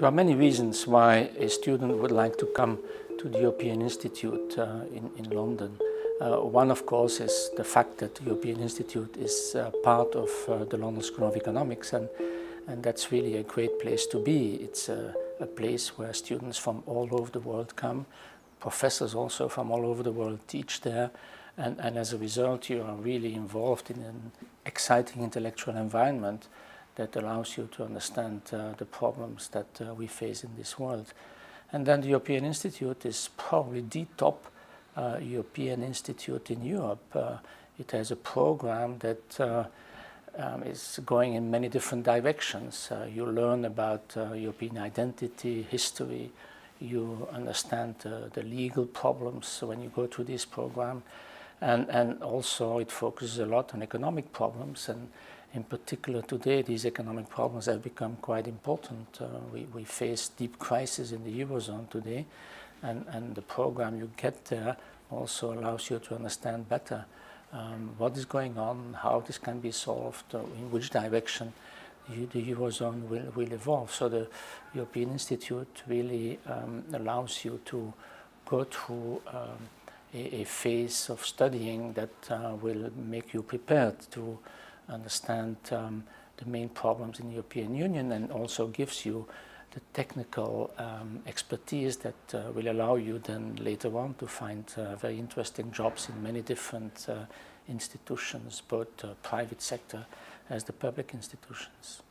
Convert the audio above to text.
There are many reasons why a student would like to come to the European Institute uh, in, in London. Uh, one, of course, is the fact that the European Institute is uh, part of uh, the London School of Economics and, and that's really a great place to be. It's a, a place where students from all over the world come, professors also from all over the world teach there and, and as a result you are really involved in an exciting intellectual environment that allows you to understand uh, the problems that uh, we face in this world. And then the European Institute is probably the top uh, European institute in Europe. Uh, it has a program that uh, um, is going in many different directions. Uh, you learn about European identity, history, you understand the legal problems when you go through this program. And, and also it focuses a lot on economic problems and in particular today these economic problems have become quite important. Uh, we, we face deep crisis in the Eurozone today and, and the program you get there also allows you to understand better um, what is going on, how this can be solved, uh, in which direction the Eurozone will, will evolve. So the European Institute really um, allows you to go through um, a, a, phase of studying that uh, will make you prepared to understand um, the main problems in the European Union and also gives you the technical um, expertise that uh, will allow you then later on to find uh, very interesting jobs in many different uh, institutions, both uh, private sector as the public institutions.